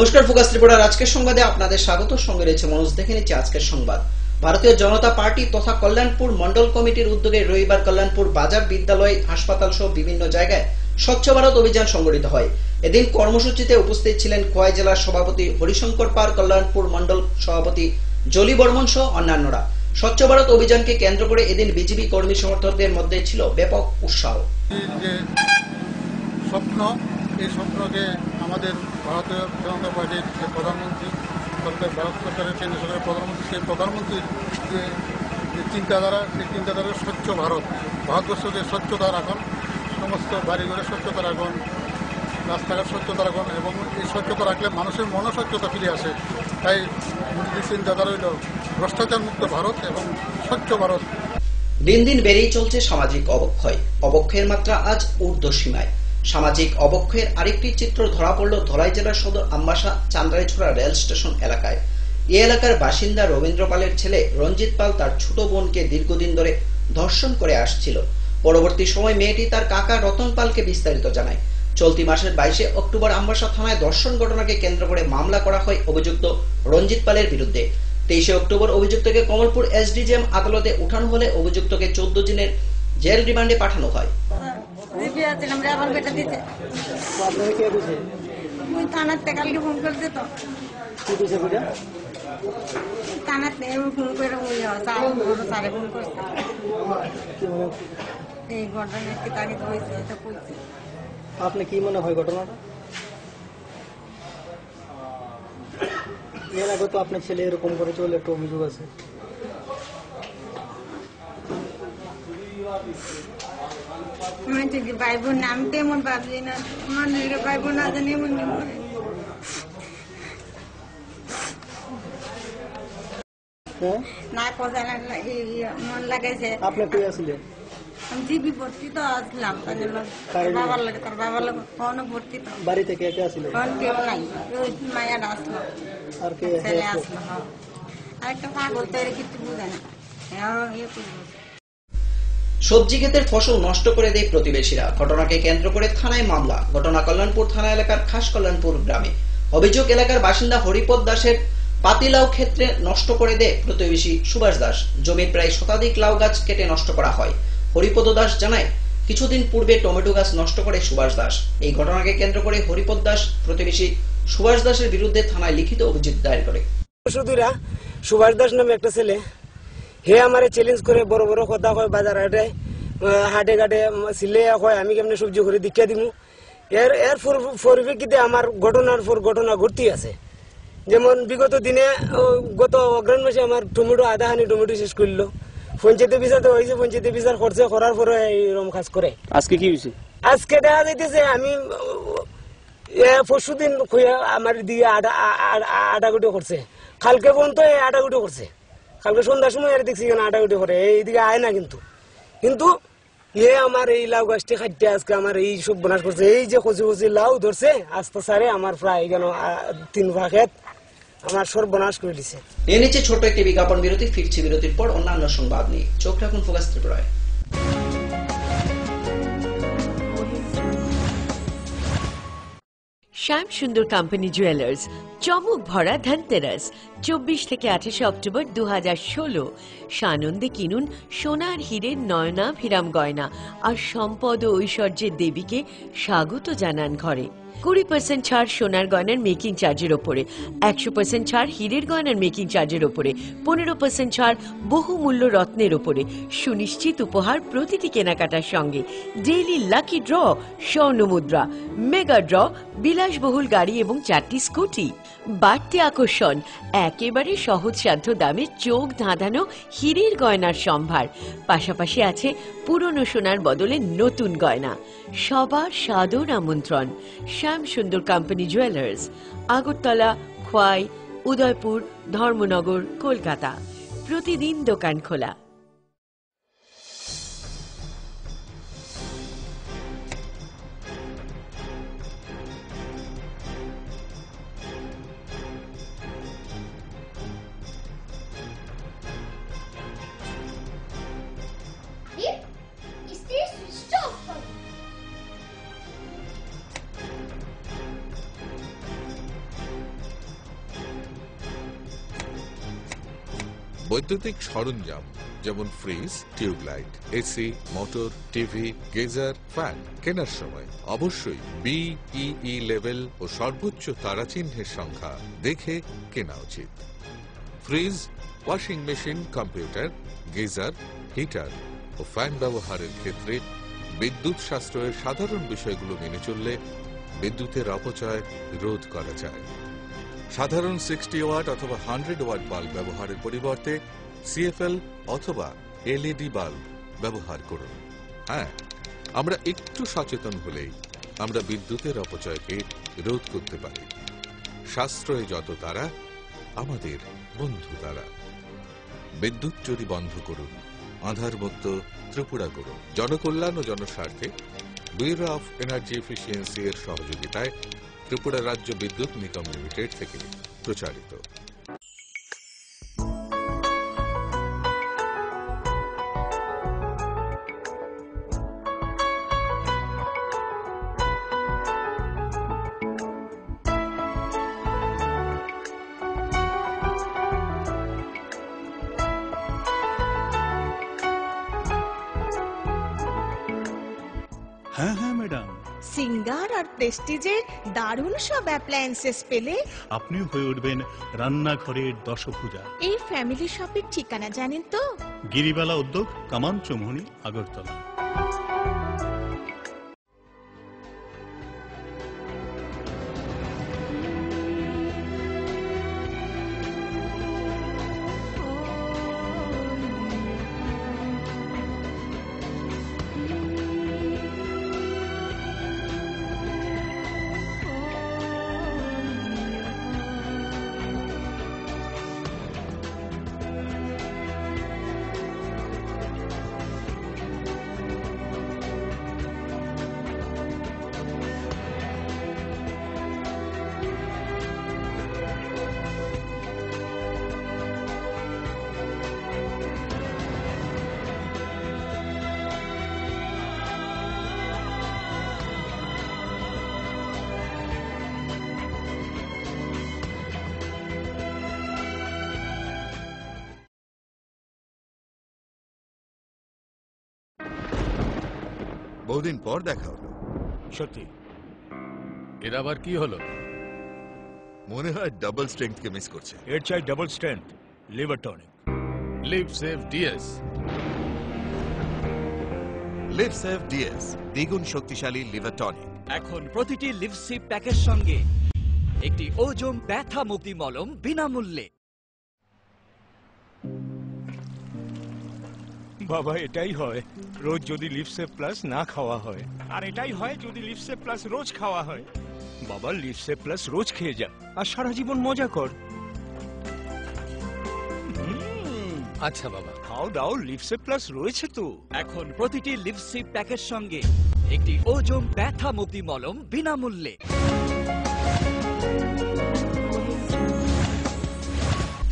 নমস্কার ফোকাস ত্রিপুরার আজকের সংবাদে আপনাদের স্বাগত। সঙ্গে রয়েছে মনোজ। দেখে নিচ্ছে আজকের সংবাদ। ভারতীয় জনতা পার্টি তথা কল্যাণপুর মন্ডল কমিটির উদ্যোগে রবিবার কল্যাণপুর বাজার বিদ্যালয় হাসপাতাল সহ বিভিন্ন জায়গায় স্বচ্ছ ভারত অভিযান সংগঠিত হয়। এদিন কর্মসূচিতে উপস্থিত ছিলেন খোয়াই জেলার সভাপতি হরিশঙ্কর পার কল্যাণপুর মন্ডল সভাপতি জলি বর্মন সহ অন্যান্যরা। স্বচ্ছ ভারত অভিযানকে কেন্দ্র করে এদিন বিজেপি কর্মী সমর্থকদের মধ্যে ছিল ব্যাপক উৎসাহ। স্বপ্ন, এই স্বপ্নকে আমাদের ভারতীয় জনতা পার্টির যে প্রধানমন্ত্রী, সরকার, ভারত সরকারের কেন্দ্র সরকারের প্রধানমন্ত্রী, সেই প্রধানমন্ত্রীর যে যে চিন্তাধারা, সেই চিন্তাধারা স্বচ্ছ ভারত। ভারতবর্ষকে স্বচ্ছতা রাখুন সমস্ত বাড়িঘরে স্বচ্ছতা রাখুন রাস্তাঘাট স্বচ্ছতা রাখুন এবং এই স্বচ্ছতা রাখলে মানুষের মনও স্বচ্ছতা ফিরে আসে। তাই মোদীজির চিন্তাধারা হইল ভ্রষ্টাচার মুক্ত ভারত এবং স্বচ্ছ ভারত। দিন দিন বেড়েই চলছে সামাজিক অবক্ষয়। অবক্ষয়ের মাত্রা আজ ঊর্ধ্ব সীমায় সামাজিক অবক্ষয়ের আরেকটি চিত্র ধরা পড়ল ধলাই জেলার সদর আম্বাসা চান্দ্রাইছড়া রেল স্টেশন এলাকায়। এই এলাকার বাসিন্দা রবীন্দ্র পালের ছেলে রঞ্জিত পাল তার ছোট বোনকে দীর্ঘদিন ধরে ধর্ষণ করে আসছিল। পরবর্তী সময় মেয়েটি তার কাকা রতন পালকে বিস্তারিত জানায়। চলতি মাসের বাইশে অক্টোবর আম্বাসা থানায় ধর্ষণ ঘটনাকে কেন্দ্র করে মামলা করা হয় অভিযুক্ত রঞ্জিত পালের বিরুদ্ধে। তেইশে অক্টোবর অভিযুক্তকে কমলপুর এসডিজিএম আদালতে উঠানো হলে অভিযুক্তকে চোদ্দ দিনের জেল রিমান্ডে পাঠানো হয়। দিদি আছে আমরা বেটা দিতে। ওই থানাতে কালকে ফোন করতে তো থানাতে ফোন করে ওই বড় ফোন করছে। এই ঘটনা কি হয়েছে এটা কইছে। আপনি কি মনে হয় ঘটনাটা? এর আগে তো আপনার ছেলে এরকম করে চলে একটা অভিযোগ আছে। আমার যদি ভাই বোন না, আমি তো এমন ভাবছি না। মানুষের ভাই বোন না জানি এমন এমন। না কথা মন লাগাইছে। আপনি কই আসলেন আমি জিবি ভর্তি তো আসলাম তার জন্য কার তার বাবার লাগে তার বাবার লাগে ফোনও ভর্তি তো। বাড়ি থেকে কে আসলেন ফোন কেউ নাই। ওই মায়াটা আসলো। আর কে ছেলে আসলো হ্যাঁ। আরেকটা পাগল তো এর কিছু বুঝে না। হ্যাঁ ইয়ে করব। সবজি ক্ষেতের ফসল নষ্ট করে দেয় প্রতিবেশীরা। ঘটনাকে কেন্দ্র করে থানায় মামলা। ঘটনা কল্যাণপুর থানা এলাকার খাস কল্যাণপুর গ্রামে। অভিযোগ, এলাকার বাসিন্দা হরিপদ দাসের পাতিলাও ক্ষেত্রে নষ্ট করে দেয় প্রতিবেশী সুভাষ দাস। জমির প্রায় শতাধিক লাউ গাছ কেটে নষ্ট করা হয়। হরিপদ দাস জানায়, কিছুদিন পূর্বে টমেটো গাছ নষ্ট করে সুভাষ দাস। এই ঘটনাকে কেন্দ্র করে হরিপদ দাস, প্রতিবেশী সুভাষ দাসের বিরুদ্ধে থানায় লিখিত অভিযোগ দায়ের করে। সুভাষ দাস নামে একটা ছেলে হে আমারে চ্যালেঞ্জ করে বড় বড় কথা কয় বাজার হাটে হাটে ঘাটে সিলে কয় আমি কেমনে সবজি করে দীক্ষা দিমু? এর এর পর- পরিপ্রেক্ষিতে আমার ঘটনার পর ঘটনা ঘটতে আছে। যেমন বিগত দিনে গত অগ্রাণ মাসে আমার টমেটো আধা হানি টমেটো শেষ করল। পঞ্চায়েতে বিচার তো হয়েছে পঞ্চায়েতে বিচার করছে করার পরে এইরকম কাজ করে। আজকে কি হয়েছে? আজকে দেখা যাইতেছে আমি পরশু দিন আমার দিকে আটা আটাগুটি করছে। কালকে পর্যন্ত এই আটাগুটি করছে। কালকে সন্ধ্যার সময় আর দেখছি এখানে আটা উঠে পরে এইদিকে আয় না কিন্তু। কিন্তু এ আমার এই লাউ গাছটি খাইতে আজকে আমার এই সব বনাশ করছে। এই যে কচি কচি লাউ ধরছে, আস্তে সারে আমার প্রায় যেন তিন ভাগের আমার সর্বনাশ করে দিছে। এ নিচে ছোট একটি বিজ্ঞাপন বিরতি, ফিরছি বিরতির পর অন্যান্য সংবাদ নিয়ে। চোখ রাখুন ফোকাস ত্রিপুরায়। শ্যাম সুন্দর কোম্পানি জুয়েলার্স চমক ভরা ধনতেরাস চব্বিশ থেকে আঠাশে অক্টোবর দু হাজার ষোলো। সানন্দে কিনুন সোনার হীরের নয়না ভিরাম গয়না আর সম্পদ ও ঐশ্বর্যের দেবীকে স্বাগত জানান ঘরে। কুড়ি পার্সেন্ট ছাড় সোনার গয়নার মেকিং চার্জের ওপরে, একশো পার্সেন্ট ছাড় হীরের গয়নার মেকিং চার্জের ওপরে, পনেরো পার্সেন্ট ছাড় বহুমূল্য রত্নের ওপরে। সুনিশ্চিত উপহার প্রতিটি কেনাকাটার সঙ্গে। ডেইলি লাকি ড্র স্বর্ণ মুদ্রা মেগা ড্র বিলাসবহুল গাড়ি এবং চারটি স্কুটি। বাড়তি আকর্ষণ, একেবারে সহজসাধ্য দামে চোখ ধাঁধানো হীরের গয়নার সম্ভার। পাশাপাশি আছে পুরনো সোনার বদলে নতুন গয়না। সবার সাদর আমন্ত্রণ। শ্যাম সুন্দর কোম্পানি জুয়েলার্স আগরতলা খোয়াই উদয়পুর ধর্মনগর কলকাতা প্রতিদিন দোকান খোলা। বৈদ্যুতিক সরঞ্জাম, যেমন fridge tubelight AC motor TV geyser fan কেনার সময়। অবশ্যই বিইই লেভেল ও সর্বোচ্চ তারাচিহ্নের সংখ্যা দেখে কেনা উচিত। Fridge washing machine computer geyser heater ও ফ্যান ব্যবহারের ক্ষেত্রে বিদ্যুৎ সাশ্রয়ের সাধারণ বিষয়গুলো মেনে চললে বিদ্যুতের অপচয় রোধ করা যায়। সাধারণ সিক্সটি ওয়াট অথবা হান্ড্রেড ওয়াট বাল্ব ব্যবহারের পরিবর্তে সিএফএল অথবা এলইডি বাল্ব ব্যবহার করুন। হ্যাঁ আমরা একটু সচেতন হলেই আমরা বিদ্যুতের অপচয়কে রোধ করতে পারি। সাশ্রয়ে যত তারা, আমাদের বন্ধু তারা। বিদ্যুৎ চুরি বন্ধ করুন, আধার মুক্ত ত্রিপুরা করুন। জনকল্যাণ ও জনস্বার্থে ব্যুরো অফ এনার্জি এফিসিয়েন্সি এর সহযোগিতায় ত্রিপুরা রাজ্য বিদ্যুৎ নিগম লিমিটেড থেকে প্রচারিত। হ্যাঁ হ্যাঁ ম্যাডাম। সিঙ্গার আর প্রেস্টিজের দারুণ সব অ্যাপ্লায়েন্সেস পেলে। আপনিও হয়ে উঠবেন রান্নাঘরের দশভূজা এই ফ্যামিলি শপের ঠিকানা জানেন তো? গিরিবালা উদ্যোগ কামান চৌমুহনী আগরতলা। বহুদিন পর দেখা হলো। সত্যি? এর আবার কি হলো? মনে হয় ডাবল স্ট্রেংথকে মিস করছে। এর চাই double stand liver tonic liv save DS liv save DS দ্বিগুণ শক্তিশালী লিভার টনিক এখন প্রতিটি লিপসিপ প্যাকের সঙ্গে একটি ওজম ব্যথা মুক্তি মলম বিনামূল্যে। বাবা এটাই হয়। রোজ যদি লিপসে প্লাস না খাওয়া হয়। আর এটাই হয় যদি লিপসে প্লাস রোজ খাওয়া হয়। বাবা লিপসে প্লাস রোজ খেয়ে যা আর সারা জীবন মজা কর। আচ্ছা বাবা। খাও দাও লিপসে প্লাস রয়েছে তো। এখন প্রতিটি লিপসিপ প্যাকের সঙ্গে একটি ওজম ব্যথা মুক্তি মলম বিনামূল্যে।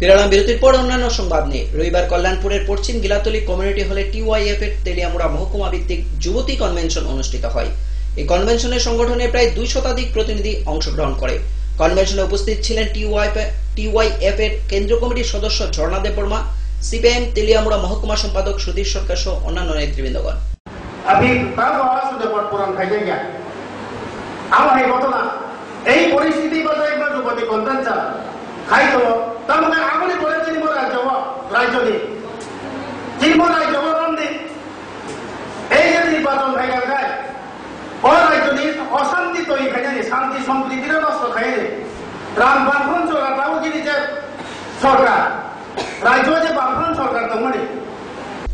ফিরালাম বিরতির পর অন্যান্য সংবাদ নিয়ে। রবিবার কল্যাণপুরের পশ্চিম গিলাতলি কমিউনিটি হলে টিওয়াইএফ এর তেলিয়ামুড়া মহকুমা ভিত্তিক যুবতী কনভেনশন অনুষ্ঠিত হয়। এই কনভেনশনের সংগঠনে প্রায় দুই শতাধিক প্রতিনিধি অংশগ্রহণ করে। কনভেনশনে উপস্থিত ছিলেন টিওয়াইএফ এর কেন্দ্রীয় কমিটির সদস্য ঝর্ণা দেববর্মা সিপিআইএম তেলিয়ামুড়া মহকুমা সম্পাদক সুধীর সরকার সহ অন্যান্য নেতৃবৃন্দগণ। এই পরিস্থিতি যুবতী চাল খাইতো মানে আগুনে করে রাজ্য রাজ্যনি চিনব রাজ্য রন্দি এই যে নির্বাচন খায় ও রাজ্যনি অশান্তি তৈরি খাইনি শান্তি সম্প্রীতির নষ্ট খাইনি রাম বামফ্রন্ট সরকার, তাও যিনি যে সরকার, রাজ্য যে বামফ্রন্ট সরকার তমনি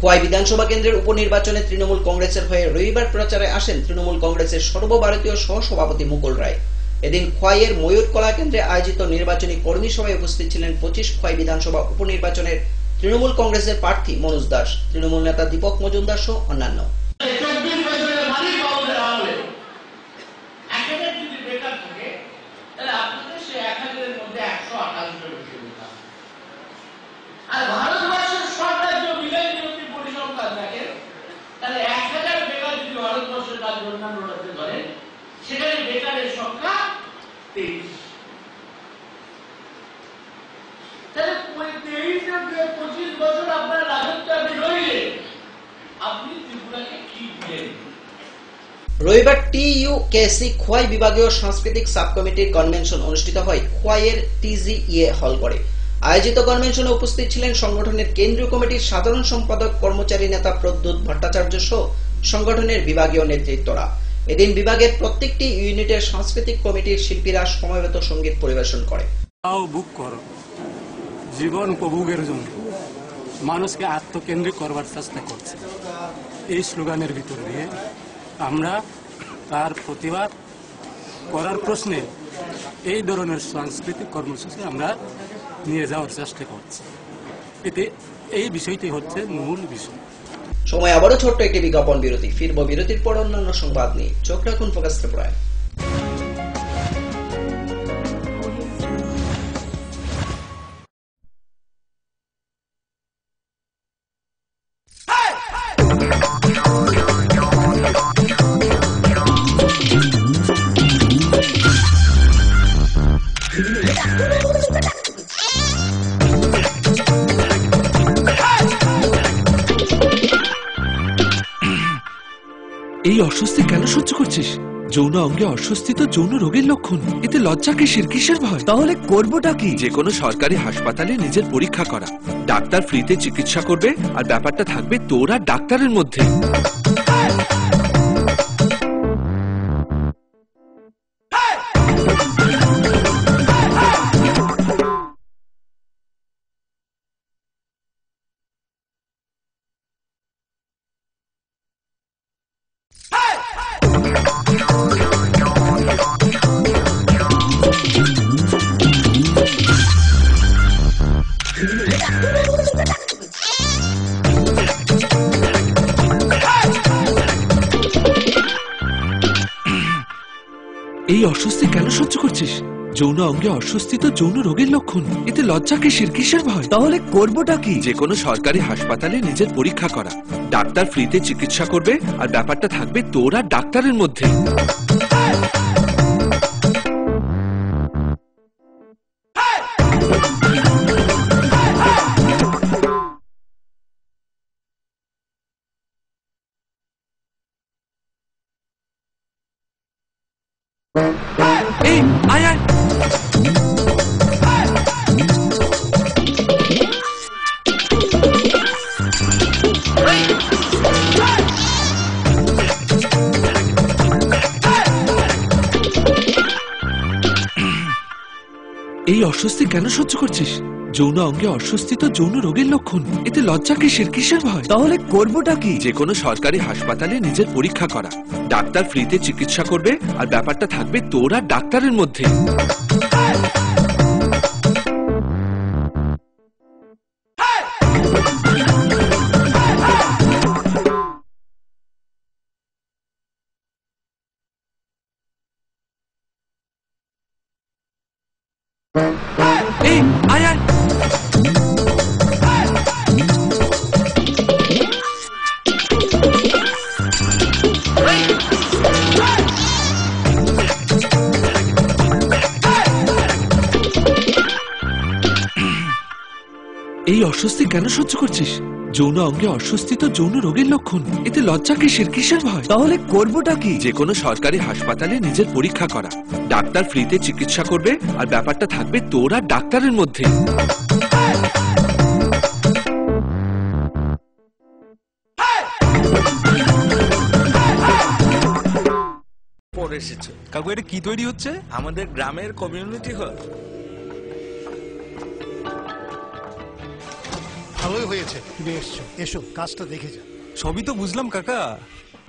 খোয়াই বিধানসভা কেন্দ্রের উপনির্বাচনে তৃণমূল কংগ্রেসের হয়ে রবিবার প্রচারে আসেন তৃণমূল কংগ্রেসের সর্বভারতীয় সহসভাপতি মুকুল রায়। এদিন খোয়াইয়ের ময়ূর কলা কেন্দ্রে আয়োজিত নির্বাচনী কর্মী সভায় উপস্থিত ছিলেন পঁচিশ খোয়াই বিধানসভা উপনির্বাচনের তৃণমূল কংগ্রেসের প্রার্থী মনোজ দাস, তৃণমূল নেতা দীপক মজুমদার সহ অন্যান্য চব্বিশ বছরের মালিক বাবুদের আমলে এক হাজার যদি বেকার থাকে তাহলে আপনাদের সে এক হাজারের মধ্যে একশো আঠাশটা বেশি বেকার আর ভারতবর্ষের সব রাজ্য মিলে যদি পরিসংখ্যান দেখেন তাহলে এক হাজার বেকার যদি ভারতবর্ষের রাজ্য অন্যান্য রাজ্যে ধরেন সেখানে বেকারের সংখ্যা তেইশ তাহলে তেইশ পঁচিশ আপনি ত্রিপুরাকে কি দিলেন? রবিবার টিইউকেসি খোয়াই বিভাগীয় সাংস্কৃতিক সাব কমিটির কনভেনশন অনুষ্ঠিত হয় খোয়াইয়ের টিজিইএ হল করে আয়োজিত কনভেনশনে উপস্থিত ছিলেন সংগঠনের কেন্দ্রীয় কমিটির সাধারণ সম্পাদক কর্মচারী নেতা প্রদ্যুৎ ভট্টাচার্য সহ সংগঠনের বিভাগীয় নেতৃত্বরা। এদিন বিভাগের প্রত্যেকটি ইউনিটের সাংস্কৃতিক কমিটির শিল্পীরা সমবেত সংগীত পরিবেশন করে। বুক করো। জীবন উপভোগের জন্য। মানুষকে আত্মকেন্দ্রিক করবার চেষ্টা করছে। এই স্লোগানের ভিতর দিয়ে আমরা তার প্রতিবাদ করার প্রশ্নে এই ধরনের সাংস্কৃতিক কর্মসূচি আমরা নিয়ে যাওয়ার চেষ্টা করছি। এতে এই বিষয়টি হচ্ছে মূল বিষয়। সময় আবারও ছোট্ট একটি বিজ্ঞাপন বিরতি। ফিরব বিরতির পর অন্যান্য সংবাদ নিয়ে। চোখ রাখুন ফোকাস ত্রিপুরায়। যৌন অঙ্গে অস্বস্তি তো যৌন রোগের লক্ষণ। এতে লজ্জা, কিসের কিসের ভয়? তাহলে করবোটা কি? যে কোনো সরকারি হাসপাতালে নিজের পরীক্ষা করা। ডাক্তার ফ্রিতে চিকিৎসা করবে, আর ব্যাপারটা থাকবে তোর ডাক্তারের মধ্যে। এই অস্বস্তি কেন সহ্য করছিস? যৌন অঙ্গে অস্বস্তি তো যৌন রোগের লক্ষণ। এতে লজ্জা কিসের? কিসের ভয়? তাহলে করবোটা কি? যে কোনো সরকারি হাসপাতালে নিজের পরীক্ষা করা। ডাক্তার ফ্রিতে চিকিৎসা করবে আর ব্যাপারটা থাকবে তোর আর ডাক্তারের মধ্যে। এই অস্বস্তি কেন সহ্য করছিস? যৌন অঙ্গে অস্বস্তি তো যৌন রোগের লক্ষণ। এতে লজ্জা কিসের? কিসের ভয়? তাহলে করবোটা কি? যে কোনো সরকারি হাসপাতালে নিজের পরীক্ষা করা। ডাক্তার ফ্রিতে চিকিৎসা করবে আর ব্যাপারটা থাকবে তোর আর ডাক্তারের মধ্যে। এই অস্বস্তি কেন সহ্য করছিস? যৌন অঙ্গে অস্বস্তি তো যৌন রোগের লক্ষণ। এতে লজ্জা কিসের? কিসের ভয়? তাহলে করবোটা কি? যে কোনো সরকারি হাসপাতালে নিজের পরীক্ষা করা। ডাক্তার ফ্রিতে চিকিৎসা করবে আর ব্যাপারটা থাকবে তোর আর ডাক্তারের মধ্যে। পরে এসেছে। কাকু এটা কি তৈরি হচ্ছে? আমাদের গ্রামের কমিউনিটি হল। ভালোই হয়েছে। তুমি এসছো এসো, কাজটা দেখে যা সবই তো বুঝলাম, কাকা।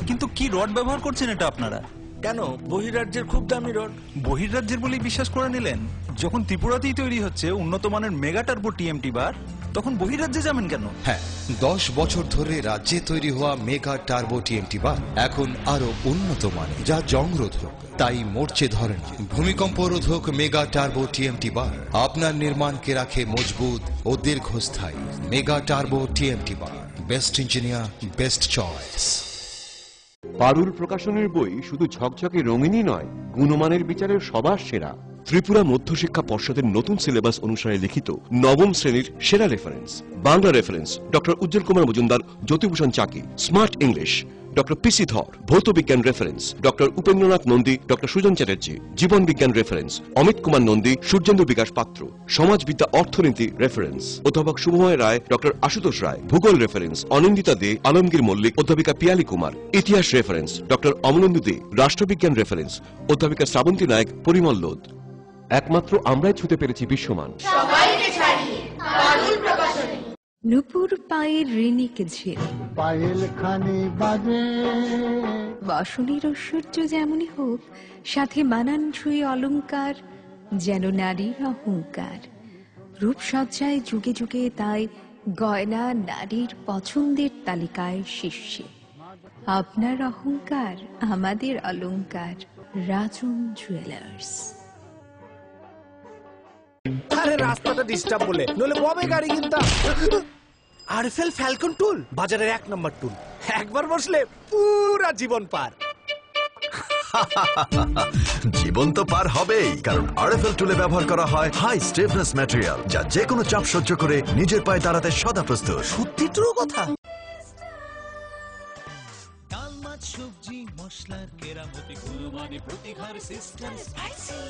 কিন্তু কি রড ব্যবহার করছেন এটা আপনারা? কেন বহিরাজ্যের খুব দামি রড? বহিরাজ্যের বলেই বিশ্বাস করে নিলেন। যখন ত্রিপুরাতেই তৈরি হচ্ছে উন্নত মানের মেগা টার্বো টিএমটি বার তখন বহিরাজ্যে যাবেন কেন? হ্যাঁ দশ বছর ধরে রাজ্যে তৈরি হওয়া মেগা টার্বো টিএমটি বার এখন আরও উন্নত মানের যা জংরোধক। তাই মরচে ধরেন ভূমিকম্প রোধক মেগা টার্বো টিএমটি বার আপনার নির্মাণকে রাখে মজবুত ও দীর্ঘস্থায়ী mega turbo TMT bar. Best engineer best choice. Parul প্রকাশনের বই শুধু ঝকঝকে রঙিনই নয় গুণমানের বিচারের সবার সেরা। ত্রিপুরা মধ্যশিক্ষা পর্ষদের নতুন সিলেবাস অনুসারে লিখিত নবম শ্রেণির সেরা reference Bangla reference doctor Ujjwal Kumar Majumdar, Jyotibhushan Chaki smart English doctor P C Dhar, ভৌত বিজ্ঞান reference doctor Upendranath Nandi, doctor Sujan Chatterjee, জীবন বিজ্ঞান রেফারেন্স অমিত কুমার নন্দী, সূর্যেন্দু বিকাশ পাত্র, সমাজবিদ্যা অর্থনীতি রেফারেন্স অধ্যাপক শুভময় রায়, ডক্টর আশুতোষ রায়, ভূগোল রেফারেন্স অনিন্দিতা দে, আলমগীর মল্লিক, অধ্যাপিকা পিয়ালি কুমার, ইতিহাস রেফারেন্স ডক্টর অমলেন্দু দে, রাষ্ট্রবিজ্ঞান রেফারেন্স অধ্যাপিকা শ্রাবন্তী নায়ক, পরিমল লোদ একমাত্র আমরাই ছুতে পেরেছি বিশ্বমান। সবাইকে ছাড়িয়ে পারুল প্রকাশনী। নুপুর পায়ের ঋণিক ঝিল। পায়েল খানি বাজে। বসনের ঐশ্বর্য যেমনই হোক সাথে মানানসই অলংকার যেন নারীর অহংকার। রূপসজ্জায় যুগে যুগে তাই গয়না নারীর পছন্দের তালিকায় শীর্ষে। আপনার অহংকার আমাদের অলংকার রাজন জুয়েলার্স। আরে রাস্তাটা ডিস্টার্ব বলে। নলে কবে গাড়ি কিনতাম? আরফেল ফ্যালকন টুল। বাজারের এক নম্বর টুল। একবার বসলে পুরা জীবন পার। জীবন তো পার হবেই কারণ আরএফএল টুলে ব্যবহার করা হয় হাই স্টিফনেস ম্যাটেরিয়াল যা যে কোনো চাপ সহ্য করে নিজের পায়ে দাঁড়াতে সদা প্রস্তুত। সত্যি ট্রু কথা? সবজি মশলার কেরামতি গুণমানে প্রতিঘার সিস্টেম স্পাইসি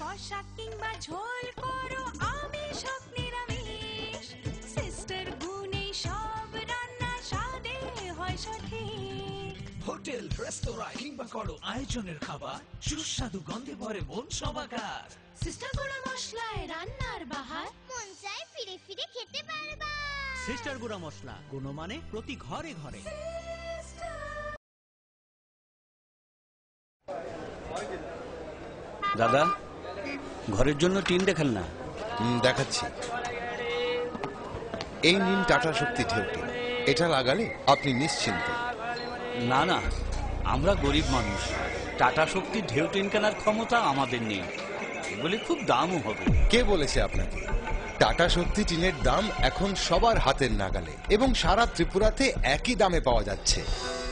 কষা কিংবা ঝোল করো আমিষ হোক নিরামিষ। সিস্টার গুনে সব রান্না স্বাদে হয় সঠিক। হোটেল রেস্তোরাঁ কিংবা করো আয়োজনের খাবার সুস্বাদু গন্ধে ভরে মন সমাকার সিস্টার গুঁড়ো মশলায় রান্নার বাহার। মন চায় ফিরে ফিরে খেতে পারবা। সিস্টার গুঁড়া মশলা গুণমানে প্রতি ঘরে ঘরে। দাদা ঘরের জন্য টিন দেখেন না। দেখাচ্ছি। এই নিন টাটা শক্তি ঢেউটি। এটা লাগালে আপনি নিশ্চিন্ত। না না আমরা গরিব মানুষ। টাটা শক্তির ঢেউ টিন কেনার ক্ষমতা আমাদের নেই। এগুলি খুব দামও হবে। কে বলেছে আপনাকে? টাটা শক্তি টিনের দাম এখন সবার হাতের নাগালে এবং সারা ত্রিপুরাতে একই দামে পাওয়া যাচ্ছে।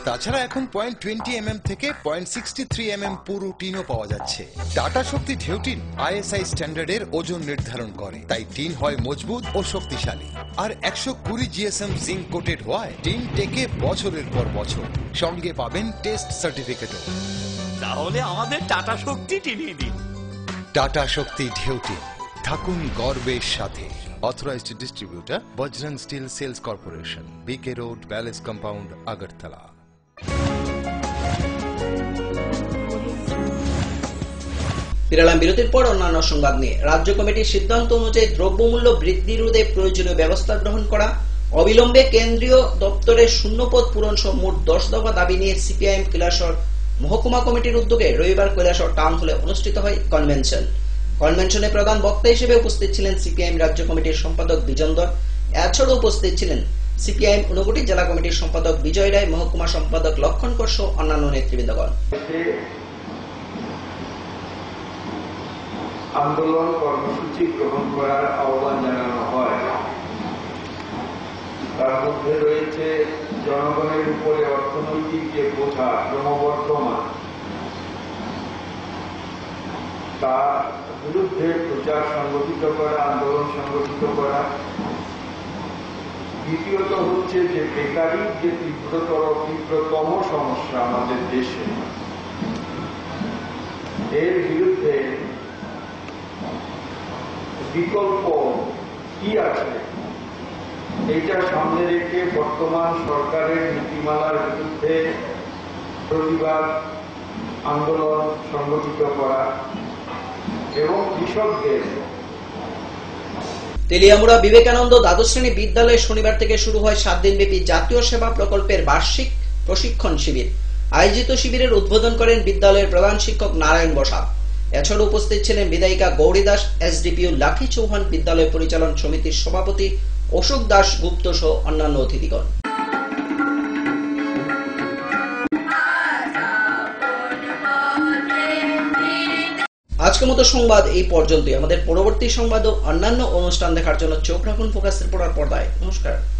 তাছাড়া এখন পয়েন্ট টোয়েন্টি এম থেকে point sixty three M M পুরো টিনও পাওয়া যাচ্ছে। টাটা শক্তি ঢেউটিন আইএসআই স্ট্যান্ডার্ডের ওজন নির্ধারণ করে। তাই টিন হয় মজবুত ও শক্তিশালী। আর একশো কুড়ি জিএসএম জিঙ্ক কোটেড হওয়ায় টিন টেকে বছরের পর বছর। সঙ্গে পাবেন টেস্ট সার্টিফিকেটও তাহলে আমাদের টাটা শক্তি টিনিয়ে দিন। টাটা শক্তি ঢেউটিন। থাকুন গর্বের সাথে। Authorised distributor Bajrang steel sales corporation BK road balance compound Agartala বিরালাম বিরতির পর অন্যান্য সংবাদ নিয়ে। রাজ্য কমিটির সিদ্ধান্ত অনুযায়ী দ্রব্যমূল্য বৃদ্ধি রোধে প্রয়োজনীয় ব্যবস্থা গ্রহণ করা। অবিলম্বে কেন্দ্রীয় দপ্তরের শূন্যপদ পূরণ সহ মোট দশ দফা দাবি নিয়ে সিপিআইএম কৈলাসর মহকুমা কমিটির উদ্যোগে রবিবার কৈলাসর টাউন হলে অনুষ্ঠিত হয় কনভেনশন। কনভেনশনে প্রধান বক্তা হিসেবে উপস্থিত ছিলেন সিপিআইএম রাজ্য কমিটির সম্পাদক বিজন্দর এছাড়াও উপস্থিত ছিলেন সিপিআইএম ঊনকোটি জেলা কমিটির সম্পাদক বিজয় রায়, মহকুমা সম্পাদক লক্ষণ কর অন্যান্য নেতৃবৃন্দগণ। আন্দোলন কর্মসূচি গ্রহণ করার আহ্বান জানানো হয়। তার মধ্যে রয়েছে, জনগণের উপরে অর্থনৈতিক যে বোঝা ক্রমবর্ধমান। তার বিরুদ্ধে প্রচার সংগঠিত করা, আন্দোলন সংগঠিত করা। দ্বিতীয়ত হচ্ছে যে বেকারির যে তীব্রতর, তীব্রতম সমস্যা আমাদের দেশে, এর বিরুদ্ধে বিকল্প কি আছে? এইটা সামনে রেখে বর্তমান সরকারের নীতিমালার বিরুদ্ধে প্রতিবাদ, আন্দোলন সংগঠিত করা এবং কৃষকদের তেলিয়ামুড়া বিবেকানন্দ দ্বাদশ শ্রেণি বিদ্যালয়ে শনিবার থেকে শুরু হয় সাত দিনব্যাপী জাতীয় সেবা প্রকল্পের বার্ষিক প্রশিক্ষণ শিবির। আয়োজিত শিবিরের উদ্বোধন করেন বিদ্যালয়ের প্রধান শিক্ষক নারায়ণ বসাক। এছাড়া উপস্থিত ছিলেন বিধায়িকা গৌরী দাস এসডিপিও লাখি চৌহান, বিদ্যালয় পরিচালন সমিতির সভাপতি অশোক দাস গুপ্ত সহ অন্যান্য অতিথিগণ। আজকের মতো সংবাদ এই পর্যন্তই। আমাদের পরবর্তী সংবাদ ও অন্যান্য অনুষ্ঠান দেখার জন্য চোখ রাখুন ফোকাসের পড়ার পর্দায়। নমস্কার।